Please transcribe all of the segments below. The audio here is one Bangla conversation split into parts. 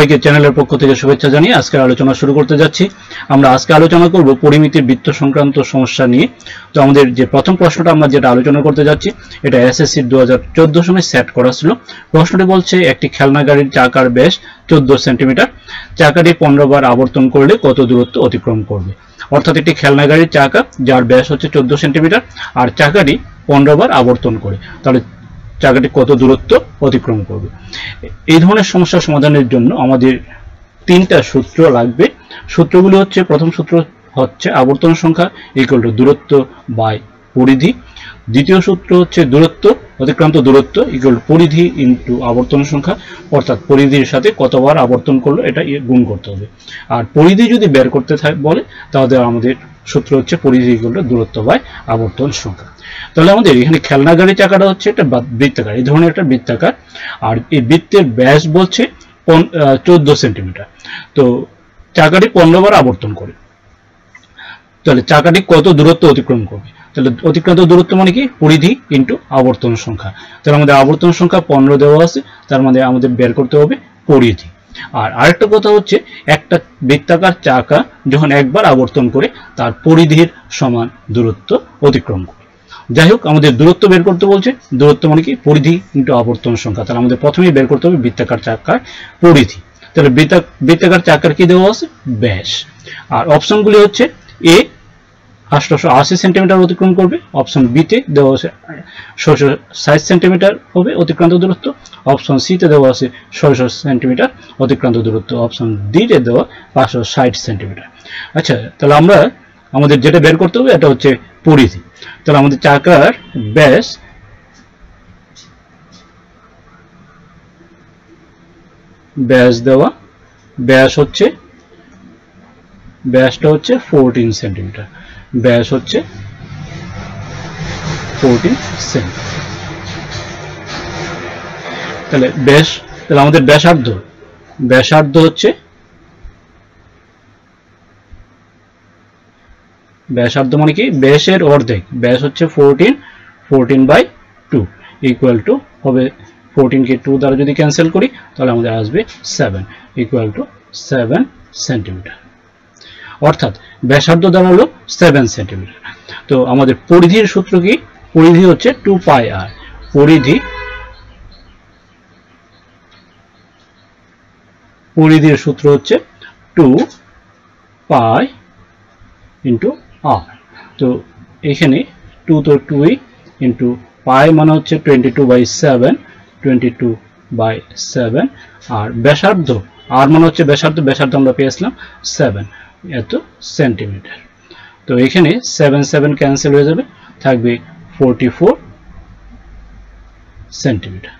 সবাইকে চ্যানেলের পক্ষ থেকে শুভেচ্ছা জানিয়ে আজকের আলোচনা শুরু করতে যাচ্ছি। আমরা আজকে আলোচনা করব পরিমিতির বৃত্ত সংক্রান্ত সমস্যা নিয়ে। তো আমাদের যে প্রথম প্রশ্নটা আমরা যেটা আলোচনা করতে যাচ্ছি, এটা এসএসসি দু হাজার চোদ্দ সনে সেট করা ছিল। প্রশ্নটি বলছে, একটি খেলনা গাড়ির চাকার ব্যাস চোদ্দ সেন্টিমিটার। চাকাটি পনেরো বার আবর্তন করলে কত দূরত্ব অতিক্রম করবে? অর্থাৎ একটি খেলনা গাড়ির চাকা, যার ব্যাস হচ্ছে চোদ্দ সেন্টিমিটার, আর চাকাটি পনেরো বার আবর্তন করে। তাহলে চাকাটি কত দূরত্ব অতিক্রম করবে। এই ধরনের সমস্যা সমাধানের জন্য আমাদের তিনটা সূত্র লাগবে। সূত্রগুলো হচ্ছে, প্রথম সূত্র হচ্ছে আবর্তন সংখ্যা ইকুয়াল টু দূরত্ব বাই পরিধি। দ্বিতীয় সূত্র হচ্ছে দূরত্ব, অতিক্রান্ত দূরত্ব ইকুয়াল পরিধি ইন্টু আবর্তন সংখ্যা। অর্থাৎ পরিধির সাথে কতবার আবর্তন করল, এটা গুণ করতে হবে। আর পরিধি যদি বের করতে থাকে বলে, তাহলে আমাদের সূত্র হচ্ছে পরিধি ইকুয়াল দূরত্ব বাই আবর্তন সংখ্যা। তাহলে আমাদের এখানে খেলনা গাড়ি চাকাটা হচ্ছে একটা বৃত্তাকার, এই ধরনের একটা বৃত্তাকার। আর এই বৃত্তের ব্যাস বলছে চোদ্দ সেন্টিমিটার। তো চাকাটি পনেরো বার আবর্তন করে। তাহলে চাকাটি কত দূরত্ব অতিক্রম করবে? তাহলে অতিক্রান্ত দূরত্ব মানে কি? পরিধি ইন্টু আবর্তন সংখ্যা। তাহলে আমাদের আবর্তন সংখ্যা পনেরো দেওয়া আছে, তার মানে আমাদের বের করতে হবে পরিধি। আর আরেকটা কথা হচ্ছে, একটা বৃত্তাকার চাকা যখন একবার আবর্তন করে, তার পরিধির সমান দূরত্ব অতিক্রম করে যাই হোক, আমাদের দূরত্ব বের করতে বলছে। দূরত্ব মানে কি? পরিধি ইন্টু আবর্তন সংখ্যা। তাহলে আমাদের প্রথমেই বের করতে হবে বৃত্তাকার চাকার পরিধি। তাহলে বৃত্তাকার চাকার কি দেওয়া আছে? ব্যাস। আর অপশনগুলি হচ্ছে এ আটশোশো আশি সেন্টিমিটার অতিক্রম করবে। অপশন বিতে দেওয়া আছে ছয়শো ষাট সেন্টিমিটার হবে অতিক্রান্ত দূরত্ব। অপশন সিতে দেওয়া আছে ছয়শো সেন্টিমিটার অতিক্রান্ত দূরত্ব। অপশন ডিতে দেওয়া পাঁচশো ষাট সেন্টিমিটার। আচ্ছা তাহলে আমরা আমাদের যেটা বের করতে হবে, এটা হচ্ছে পরিধি। তাহলে আমাদের চাকার ব্যাস ব্যাস দেওয়া, ব্যাস হচ্ছে, ব্যাসটা হচ্ছে ফোরটিন সেন্টিমিটার ব্যাস হচ্ছে ফোরটিন সেন্টিমিটার তাহলে ব্যাস, তাহলে আমাদের ব্যাসার্ধ ব্যাসার্ধ হচ্ছে ব্যাসার্ধ মানে কি? ব্যাসের অর্ধেক। ব্যাস হচ্ছে fourteen fourteen by two equal to হবে ফোরটিনকে টু দ্বারা যদি ক্যান্সেল করি, তাহলে আমাদের আসবে seven equal to seven centimetre অর্থাৎ ব্যাসার্ধ দাঁড়াল সেভেন সেন্টিমিটার তো আমাদের পরিধির সূত্র কি? পরিধি হচ্ছে টু পাই আর পরিধি, পরিধির সূত্র হচ্ছে টু পাই ইন্টু আর তো এখানে টু তো টুই ইন্টু পাই মানে হচ্ছে twenty two by seven twenty two by seven R ব্যাসার্ধ আর মানে হচ্ছে ব্যাসার্ধ ব্যাসার্ধ আমরা পেয়েছিলাম সেভেন এত সেন্টিমিটার তো এখানে সেভেন সেভেন ক্যান্সেল হয়ে যাবে, থাকবে ফোরটি ফোর সেন্টিমিটার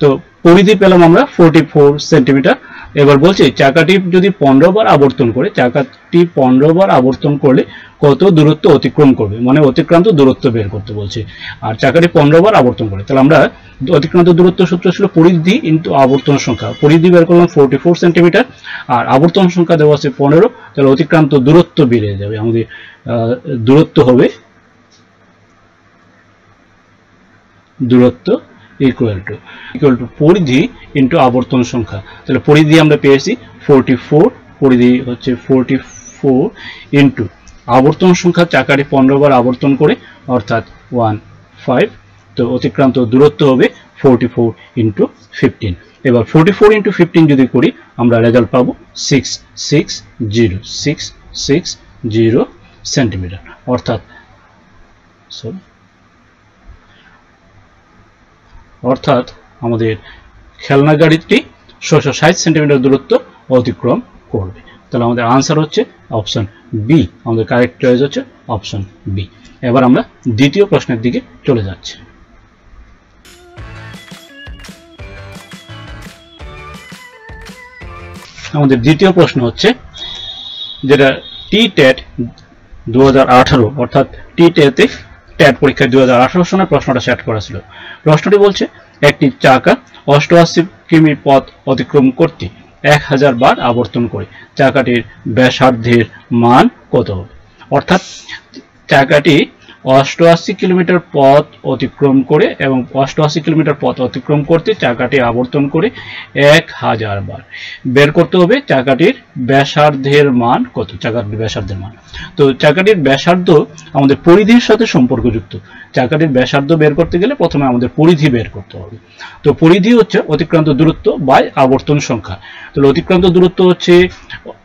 তো পরিধি পেলাম আমরা ফোরটি ফোর সেন্টিমিটার এবার বলছি চাকাটি যদি পনেরো বার আবর্তন করে চাকাটি পনেরো বার আবর্তন করলে কত দূরত্ব অতিক্রম করবে? মানে অতিক্রান্ত দূরত্ব বের করতে বলছে। আর চাকাটি পনেরো বার আবর্তন করে, তাহলে আমরা অতিক্রান্ত দূরত্ব সূত্র ছিল পরিধি ইন্টু আবর্তন সংখ্যা। পরিধি বের করলাম ফোরটি ফোর সেন্টিমিটার, আর আবর্তন সংখ্যা দেওয়া আছে পনেরো, তাহলে অতিক্রান্ত দূরত্ব বেড়ে যাবে। আমাদের দূরত্ব হবে দূরত্ব ইকুয়াল টু ইকুয়াল টু পরিধি ইন্টু আবর্তন সংখ্যা। তাহলে পরিধি আমরা পেয়েছি ফোরটি ফোর পরিধি হচ্ছে ফোরটি ফোর ইন্টু আবর্তন সংখ্যা চাকাটি পনেরো বার আবর্তন করে, অর্থাৎ ওয়ান ফাইভ তো অতিক্রান্ত দূরত্ব হবে ফোরটি ফোর ইন্টু ফিফটিন এবার ফোরটি ফোর ইন্টু ফিফটিন যদি করি, আমরা রেজাল্ট পাবো six six zero six six zero centimetre অর্থাৎ সরি অর্থাৎ আমাদের খেলনা গাড়িটি ছশো ষাট সেন্টিমিটার দূরত্ব অতিক্রম করবে। তাহলে আমাদের আনসার হচ্ছে অপশন বি আমাদের কারেক্ট চয়েস হচ্ছে অপশন বি এবার আমরা দ্বিতীয় প্রশ্নের দিকে চলে যাচ্ছি। আমাদের দ্বিতীয় প্রশ্ন হচ্ছে যেটা টি টেট দু হাজার আঠারো, অর্থাৎ টি টেতে ট্যাট পরীক্ষায় দু সনের প্রশ্নটা সেট করা ছিল প্রশ্নটি বলছে, একটি চাকা অষ্টআশি কিমি পথ অতিক্রম করতে এক হাজার বার আবর্তন করে। চাকাটির ব্যাসার্ধের মান কত? হবে অর্থাৎ, চাকাটি অষ্টআশি কিলোমিটার পথ অতিক্রম করে এবং অষ্টআশি কিলোমিটার পথ অতিক্রম করতে চাকাটি আবর্তন করে এক হাজার বার। বের করতে হবে চাকাটির ব্যাসার্ধের মান কত? চাকাটির ব্যাসার্ধের মান। তো চাকাটির ব্যাসার্ধ আমাদের পরিধির সাথে সম্পর্কযুক্ত। চাকাটির ব্যাসার্ধ বের করতে গেলে প্রথমে আমাদের পরিধি বের করতে হবে। তো পরিধি হচ্ছে অতিক্রান্ত দূরত্ব বাই আবর্তন সংখ্যা। তাহলে অতিক্রান্ত দূরত্ব হচ্ছে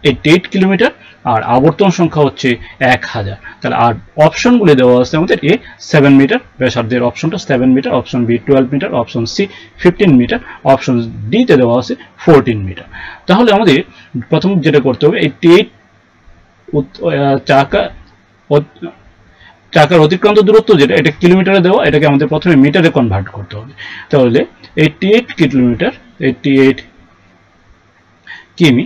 এইটি এইট কিলোমিটার আর আবর্তন সংখ্যা হচ্ছে এক হাজার। তাহলে আর অপশনগুলি দেওয়া আছে আমাদের এ সেভেন মিটার ব্যাসার্ধের অপশনটা seven metre option B twelve metre option C fifteen metre option ডিতে দেওয়া আছে ফোরটিন মিটার তাহলে আমাদের প্রথম যেটা করতে হবে এইটি এইট চাকা চাকার অতিক্রান্ত দূরত্ব যেটা, এটা কিলোমিটারে দেওয়া, এটাকে আমাদের প্রথমে মিটারে কনভার্ট করতে হবে। তাহলে eighty eight kilometre eighty eight কিমি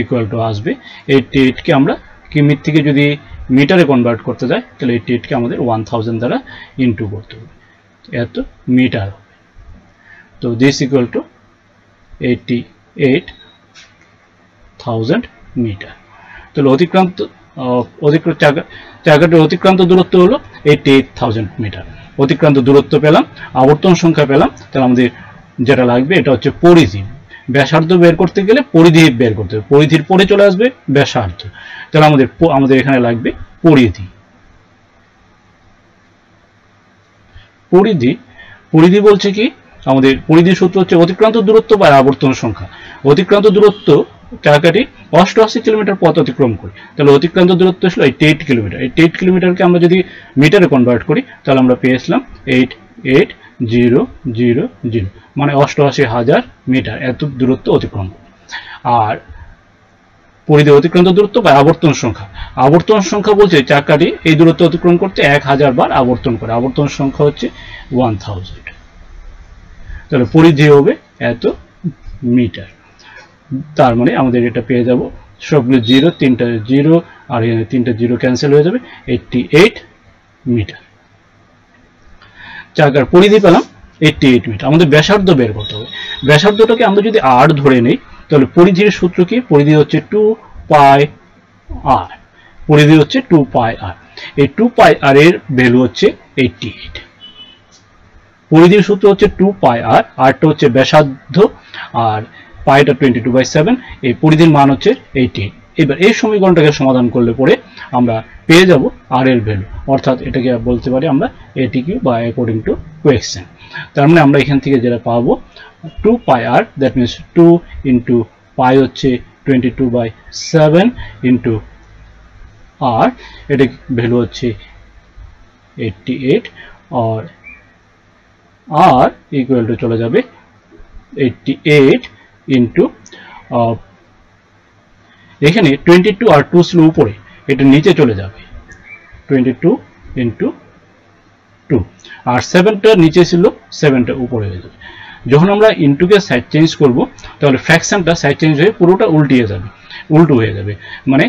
ইকুয়াল টু আসবে। এইটটি এইটকে আমরা কিমির থেকে যদি মিটারে কনভার্ট করতে যাই, তাহলে এইটটি এইটকে আমাদের ওয়ান থাউজেন্ড দ্বারা ইন্টু করতে হবে। এত মিটার। হবে তো this equal to eighty eight thousand metre. তাহলে অতিক্রান্ত অতিক্রান্ত জায়গাটির অতিক্রান্ত দূরত্ব হলো এইটি এইট থাউজেন্ড মিটার। অতিক্রান্ত দূরত্ব পেলাম, আবর্তন সংখ্যা পেলাম, তাহলে আমাদের যেটা লাগবে, এটা হচ্ছে পরিধি ব্যাসার্ধ বের করতে গেলে পরিধি বের করতে হবে। পরিধির পরে চলে আসবে ব্যাসার্ধ। তাহলে আমাদের আমাদের এখানে লাগবে পরিধি। পরিধি পরিধি বলছে কি? আমাদের পরিধি সূত্র হচ্ছে অতিক্রান্ত দূরত্ব বা আবর্তন সংখ্যা। অতিক্রান্ত দূরত্ব, চাকাটি অষ্টআশি কিলোমিটার পথ অতিক্রম করে। তাহলে অতিক্রান্ত দূরত্ব ছিল এইট এইট কিলোমিটার। এই এইট কিলোমিটারকে আমরা যদি মিটারে কনভার্ট করি, তাহলে আমরা পেয়েছিলাম eight eight zero zero zero. মানে অষ্টআশি হাজার মিটার, এত দূরত্ব অতিক্রম। আর পরিধি অতিক্রান্ত দূরত্ব বা আবর্তন সংখ্যা। আবর্তন সংখ্যা বলছে চাকাটি এই দূরত্ব অতিক্রম করতে এক হাজার বার আবর্তন করে। আবর্তন সংখ্যা হচ্ছে ওয়ান থাউজেন্ড তাহলে পরিধি হবে এত মিটার। তার মানে আমাদের এটা পেয়ে যাব। সবগুলো জিরো, তিনটা জিরো, আর তিনটা জিরো ক্যান্সেল হয়ে যাবে। Eighty eight metre. চাকার পরিধি পেলাম এইটটি এইট মিটার আমাদের ব্যাসার্ধ বের করতে হবে। ব্যাসার্ধটাকে আমরা যদি আর ধরে নিই, তাহলে পরিধির সূত্র কি? পরিধি হচ্ছে টু পাই আর পরিধি হচ্ছে টু পাই আর এই টু পাই আর এর ভ্যালু হচ্ছে এইটটি এইট পরিধির সূত্র হচ্ছে টু পাই আর আরটা হচ্ছে ব্যাসার্ধ, আর পাইটা টোয়েন্টি টু বাই সেভেন এই পরিধির মান হচ্ছে এইটি এবার এই সমীকরণটাকে সমাধান করলে পরে আমরা পেয়ে যাব আর এর ভ্যালু অর্থাৎ এটাকে বলতে পারি আমরা এটি কিউ বা অ্যাকর্ডিং টু কোয়েকশন তার মানে আমরা এখান থেকে যেটা পাবো two pi R that means two into pi হচ্ছে twenty two by seven into R এটা ভ্যালু হচ্ছে এইটটি এইট আর আর ইকুয়াল টু চলে যাবে এইটটি এইট ইন্টু এখানে টোয়েন্টি টু আর টু ছিল উপরে। এটা নিচে চলে যাবে। টোয়েন্টি টু ইন্টু টু আর সেভেনটা নিচে ছিল সেভেনটা উপরে হয়ে যাবে। যখন আমরা ইন্টুকে সাইড চেঞ্জ করব, তাহলে ফ্র্যাকশনটা সাইড চেঞ্জ হয়ে পুরোটা উল্টিয়ে যাবে। উল্টো হয়ে যাবে। মানে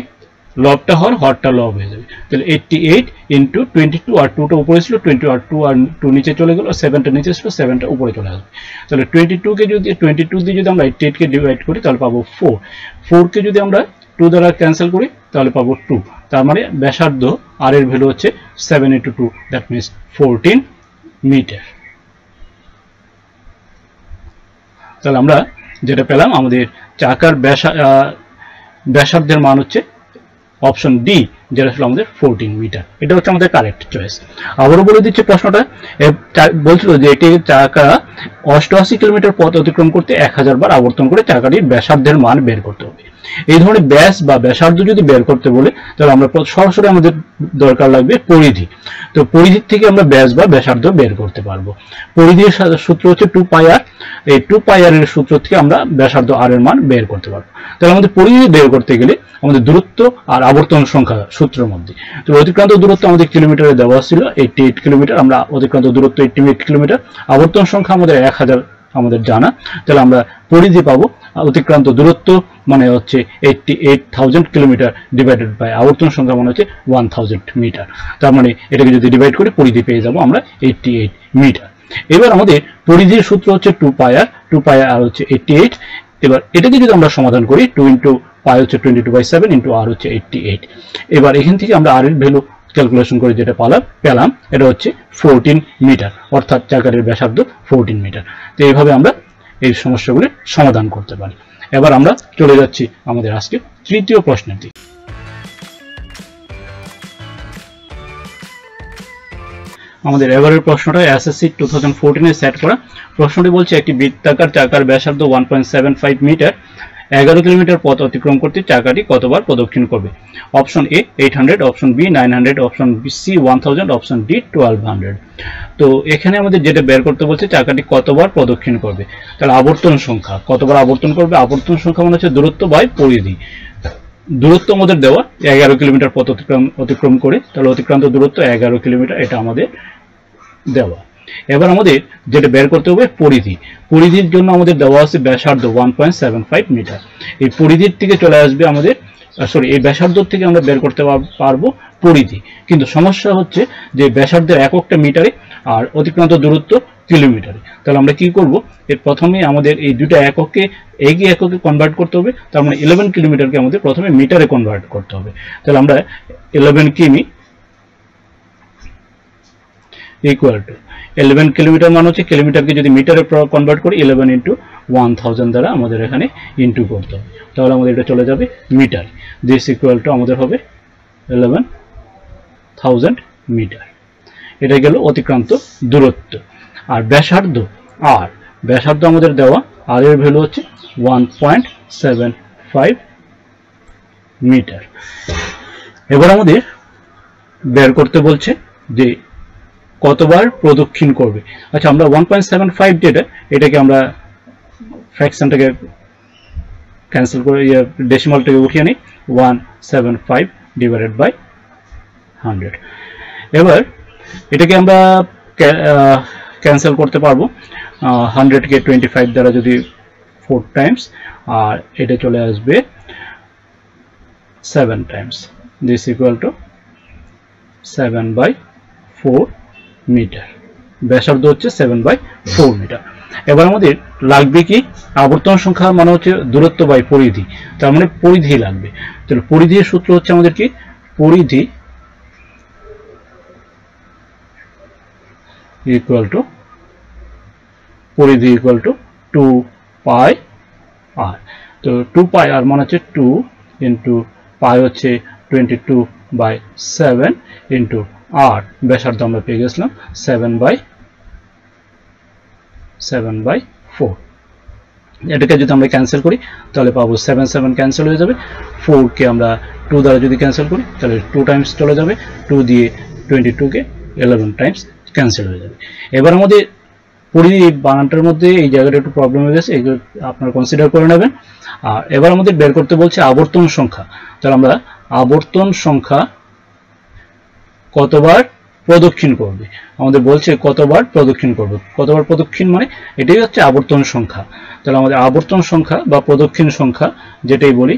লবটা হওয়ার হরটা লব হয়ে যাবে। তাহলে eighty eight into twenty two আর টুটা উপরে ছিল টোয়েন্টি আর টু আর টু নিচে চলে গেল সেভেনটা নিচে ছিল সেভেনটা উপরে চলে আসবে। তাহলে টোয়েন্টি টুকে যদি টোয়েন্টি টু দিয়ে যদি আমরা এইটটি এইটকে ডিভাইড করি, তাহলে পাবো ফোর ফোরকে যদি আমরা টু দ্বারা ক্যান্সেল করি তাহলে পাবো টু তার মানে ব্যাসার্ধ আর এর ভ্যালু হচ্ছে seven into two that means fourteen metre তাহলে আমরা যেটা পেলাম, আমাদের চাকার ব্যাসা ব্যাসার্ধের মান হচ্ছে অপশন ডি যেটা ছিল আমাদের ফোরটিন মিটার এটা হচ্ছে আমাদের কারেক্ট চয়েস আবারও বলে দিচ্ছে প্রশ্নটা। বলছিল যে এটি চাকা অষ্টআশি কিলোমিটার পথ অতিক্রম করতে এক হাজার বার আবর্তন করে চাকাটির ব্যাসার্ধের মান বের করতে হবে। এই ধরনের ব্যাস বা ব্যাসার্ধ যদি বের করতে বলে, তাহলে আমরা সরাসরি আমাদের দরকার লাগবে পরিধি। তো পরিধির থেকে আমরা ব্যাস বা ব্যাসার্ধ বের করতে পারব। পরিধির সূত্র হচ্ছে টু পাই আর। এই টু পাই আর এর সূত্র থেকে আমরা ব্যাসার্ধ আর এর মান বের করতে পারব। তাহলে আমাদের পরিধি বের করতে গেলে আমাদের দূরত্ব আর আবর্তন সংখ্যা সূত্রের মধ্যে। তো অতিক্রান্ত দূরত্ব আমাদের কিলোমিটারে দেওয়া ছিল এইটি এইট কিলোমিটার। আমরা অতিক্রান্ত দূরত্ব এইটটি এইট কিলোমিটার। আবর্তন সংখ্যা আমাদের এক হাজার আমাদের জানা। তাহলে আমরা পরিধি পাবো, অতিক্রান্ত দূরত্ব মানে হচ্ছে eighty eight kilometre divided by আবর্তন সংখ্যা মানে হচ্ছে ওয়ান মিটার তার মানে এটাকে যদি ডিভাইড করি পরিধি পেয়ে যাব আমরা এইটটি এইট মিটার এবার আমাদের পরিধির সূত্র হচ্ছে টু পায়ার টু পায়ার হচ্ছে এইটটি এইট এবার এটাকে যদি আমরা সমাধান করি টু ইন্টু পাই হচ্ছে twenty two by seven into R হচ্ছে এইটটি এইট এবার এখান থেকে আমরা আর এর ভ্যালু ক্যালকুলেশন করে যেটা পালাম, পেলাম, এটা হচ্ছে ফোরটিন মিটার অর্থাৎ চাকারের ব্যাসার্ধ ফোরটিন মিটার তো এইভাবে আমরা এই সমস্যাগুলির সমাধান করতে পারি। এবার আমরা চলে যাচ্ছি আমাদের আজকে তৃতীয় প্রশ্নের দিকে। আমাদের এবারের প্রশ্নটা এসএসসি টু থাউজেন্ড ফোরটিনে সেট করা। প্রশ্নটি বলছে, একটি বৃত্তাকার চাকার ব্যাসার্ধ one point seven five metre এগারো কিলোমিটার পথ অতিক্রম করতে চাকাটি কতবার প্রদক্ষিণ করবে? Option A eight hundred option B nine hundred option C one thousand option D twelve hundred তো এখানে আমাদের যেটা বের করতে বলছে, চাকাটি কতবার প্রদক্ষিণ করবে? তাহলে আবর্তন সংখ্যা, কতবার আবর্তন করবে? আবর্তন সংখ্যা মানে হচ্ছে দূরত্ব বাই পরিধি। দূরত্ব আমাদের দেওয়া, এগারো কিলোমিটার পথ অতিক্রম অতিক্রম করে, তাহলে অতিক্রান্ত দূরত্ব এগারো কিলোমিটার, এটা আমাদের দেওয়া। এবার আমাদের যেটা বের করতে হবে পরিধি। পরিধির জন্য আমাদের দেওয়া আছে ব্যাসার্ধ one point seven five metre এই পরিধির থেকে চলে আসবে আমাদের সরি এই ব্যাসার্ধ থেকে আমরা বের করতে পারব পরিধি। কিন্তু সমস্যা হচ্ছে যে ব্যাসার্ধের এককটা মিটারে আর অতিক্রান্ত দূরত্ব কিলোমিটারে তাহলে আমরা কি করব? এর প্রথমে আমাদের এই দুটো এককে এগিয়ে এককে কনভার্ট করতে হবে, তার মানে ইলেভেন কিলোমিটারকে আমাদের প্রথমে মিটারে কনভার্ট করতে হবে। তাহলে আমরা ইলেভেন কিমি ইকুয়াল টু ইলেভেন কিলোমিটার মানে হচ্ছে কিলোমিটারকে যদি মিটারে কনভার্ট করি ইলেভেন ইন্টু ওয়ান থাউজেন্ড দ্বারা আমাদের এখানে ইন্টু করতে হবে। তাহলে আমাদের এটা চলে যাবে মিটার দিস ইকুয়াল টু আমাদের হবে ইলেভেন থাউজেন্ড মিটার এটা গেল অতিক্রান্ত দূরত্ব। আর ব্যাসার্ধ আর ব্যাসার্ধ আমাদের দেওয়া আর এর ভ্যালু হচ্ছে one point seven five metre এবার আমাদের বের করতে বলছে যে কতবার প্রদক্ষিণ করবে। আচ্ছা আমরা ওয়ান পয়েন্ট সেভেন ফাইভ যেটা এটাকে আমরা ফ্র্যাকশনটাকে ক্যান্সেল করে ইয়ে ডেসিমালটাকে উঠিয়ে নিই one seven five divided by hundred এবার এটাকে আমরা ক্যান্সেল করতে পারব হান্ড্রেডকে টোয়েন্টি ফাইভ দ্বারা যদি ফোর টাইমস আর এটা চলে আসবে seven times this equal to seven by four metre. ব্যাসার্ধ হচ্ছে সেভেন বাই ফোর মিটার। এবার আমাদের লাগবে কি? আবর্তন সংখ্যা মানে হচ্ছে দূরত্ব বাই পরিধি। তার মানে পরিধি লাগবে। তাহলে পরিধির সূত্র হচ্ছে আমাদের কি? পরিধি ইকুয়াল টু পরিধি equal to two pi R তো টু পাই আর মানে হচ্ছে টু ইন্টু পাই হচ্ছে twenty two by seven into R ব্যাসার্ধ আমরা পেয়ে গেছিলাম seven by seven by four এটাকে যদি আমরা ক্যান্সেল করি, তাহলে পাবো সেভেন সেভেন ক্যান্সেল হয়ে যাবে। ফোরকে আমরা টু দ্বারা যদি ক্যান্সেল করি, তাহলে টু টাইমস চলে যাবে। টু দিয়ে টোয়েন্টি টুকে ইলেভেন টাইমস ক্যান্সেল হয়ে যাবে। এবার আমাদের পরি বানানটার মধ্যে এই জায়গাটা একটু প্রবলেম হয়ে গেছে, এগুলো আপনারা কনসিডার করে নেবেন। আর এবার আমাদের বের করতে বলছে আবর্তন সংখ্যা। তাহলে আমরা আবর্তন সংখ্যা কতবার প্রদক্ষিণ করবে? আমাদের বলছে কতবার প্রদক্ষিণ করবে। কতবার প্রদক্ষিণ মানে এটাই হচ্ছে আবর্তন সংখ্যা। তাহলে আমাদের আবর্তন সংখ্যা বা প্রদক্ষিণ সংখ্যা যেটাই বলি,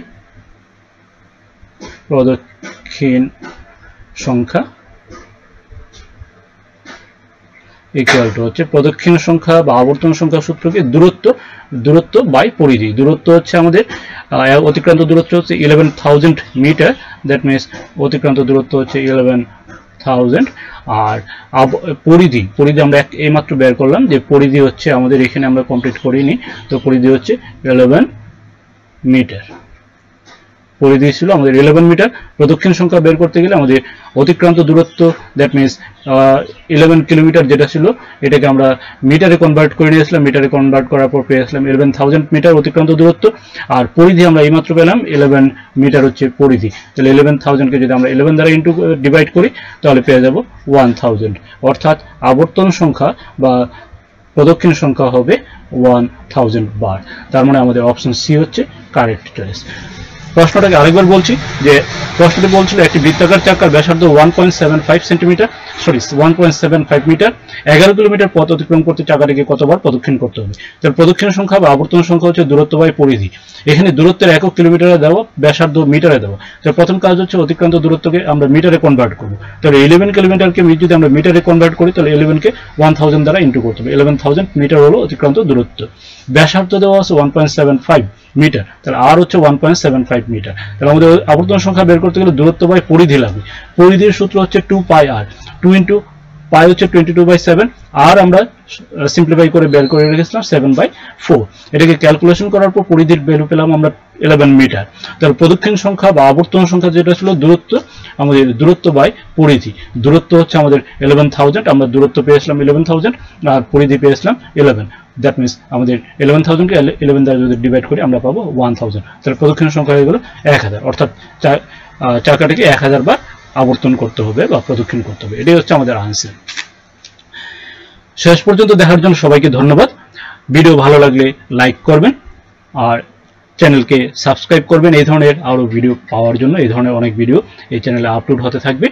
প্রদক্ষিণ সংখ্যা ইকুয়াল হচ্ছে প্রদক্ষিণ সংখ্যা বা আবর্তন সংখ্যা সূত্রকে দূরত্ব দূরত্ব বাই পরিধি। দূরত্ব হচ্ছে আমাদের অতিক্রান্ত দূরত্ব হচ্ছে eleven thousand metre that means অতিক্রান্ত দূরত্ব হচ্ছে ইলেভেন থাউজেন্ড আর পরিধি পরিধি আমরা এইমাত্র বের করলাম যে পরিধি হচ্ছে আমাদের এখানে আমরা কমপ্লিট করিনি, তো পরিধি হচ্ছে এলেভেন মিটার পরিধি ছিল আমাদের ইলেভেন মিটার প্রদক্ষিণ সংখ্যা বের করতে গেলে আমাদের অতিক্রান্ত দূরত্ব দ্যাট মিনস ইলেভেন কিলোমিটার যেটা ছিল, এটাকে আমরা মিটারে কনভার্ট করে নিয়েছিলাম মিটারে কনভার্ট করার পর পেয়ে পেয়েছিলাম ইলেভেন থাউজেন্ড মিটার অতিক্রান্ত দূরত্ব। আর পরিধি আমরা এইমাত্র পেলাম ইলেভেন মিটার হচ্ছে পরিধি। তাহলে ইলেভেন থাউজেন্ডকে যদি আমরা ইলেভেন দ্বারা ইন্টু ডিভাইড করি, তাহলে পেয়ে যাব ওয়ান থাউজেন্ড অর্থাৎ আবর্তন সংখ্যা বা প্রদক্ষিণ সংখ্যা হবে ওয়ান থাউজেন্ড বার। তার মানে আমাদের অপশন সি হচ্ছে কারেক্ট চয়েস প্রশ্নটাকে আরেকবার বলছি যে প্রশ্নটি বলছিল একটি বৃত্তাকার চাকার ব্যাসার্ধ one point seven five centimetre sorry one point seven five metre এগারো কিলোমিটার পথ অতিক্রম করতে চাকাটিকে কতবার প্রদক্ষিণ করতে হবে? তার প্রদক্ষিণ সংখ্যা বা আবর্তন সংখ্যা হচ্ছে দূরত্ব বাই পরিধি। এখানে দূরত্বের একক কিলোমিটারে দেওয়া, ব্যাসার্ধ মিটারে দেওয়া। তার প্রথম কাজ হচ্ছে অতিক্রান্ত দূরত্বকে আমরা মিটারে কনভার্ট করব। তাহলে ইলেভেন কিলোমিটারকে যদি আমরা মিটারে কনভার্ট করি, তাহলে ইলেভেনকে ওয়ান থাউজেন্ড দ্বারা ইন্টু করতে হবে। ইলেভেন থাউজেন্ড মিটার হলো অতিক্রান্ত দূরত্ব। ব্যাসার্ধ দেওয়া আছে one point seven five metre তাহলে আর হচ্ছে one point seven five metre তাহলে আমাদের আবর্তন সংখ্যা বের করতে গেলে দূরত্ব বাই পরিধি লাগবে পরিধির সূত্র হচ্ছে two pi r two into pi হচ্ছে টোয়েন্টি টু বাই সেভেন আর আমরা সিম্পলিফাই করে বের করে রেখেছিলাম সেভেন বাই ফোর এটাকে ক্যালকুলেশন করার পর পরিধির ভ্যালু পেলাম আমরা ইলেভেন মিটার তাহলে প্রদক্ষিণ সংখ্যা বা আবর্তন সংখ্যা যেটা ছিল দূরত্ব, আমাদের দূরত্ব বাই পরিধি। দূরত্ব হচ্ছে আমাদের ইলেভেন থাউজেন্ড আমরা দূরত্ব পেয়েছিলাম ইলেভেন থাউজেন্ড আর পরিধি পেয়েছিলাম ইলেভেন দ্যাট মিনস আমাদের ইলেভেন থাউজেন্ডকে ইলেভেন দ্বারা যদি ডিভাইড করি আমরা পাবো ওয়ান থাউজেন্ড তাহলে প্রদক্ষিণ সংখ্যা হয়ে গেলো এক হাজার। অর্থাৎ চা- আহ, চাকাটিকে এক হাজার বার আবর্তন করতে হবে বা প্রদক্ষিণ করতে হবে। এটাই হচ্ছে আমাদের আনসার শেষ পর্যন্ত দেখার জন্য সবাইকে ধন্যবাদ। ভিডিও ভালো লাগলে লাইক করবেন আর চ্যানেলকে সাবস্ক্রাইব করবেন। এই ধরনের আরও ভিডিও পাওয়ার জন্য এই ধরনের অনেক ভিডিও এই চ্যানেলে আপলোড হতে থাকবে।